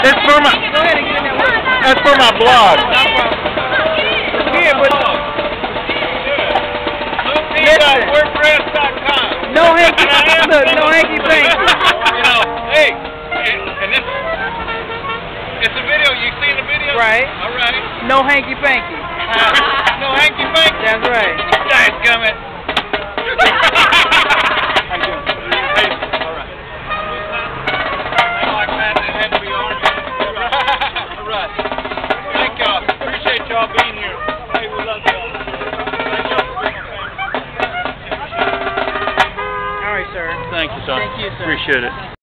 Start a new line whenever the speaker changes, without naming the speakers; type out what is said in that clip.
It's for my.
Go ahead and get in there with.
That's for my blog.
No but
Listen.
No hanky, look, no hanky panky.
You know, hey, and, and this, it's a video. You seen the video?
Right.
All right.
No hanky panky.
y'all being here. Hey, we love y'all. Thank y'all for being our family.
All right, sir.
Thank you, son.
Thank you, sir.
Appreciate it.